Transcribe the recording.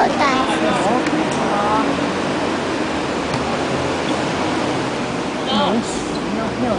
有带。哦。没洗，没有没有。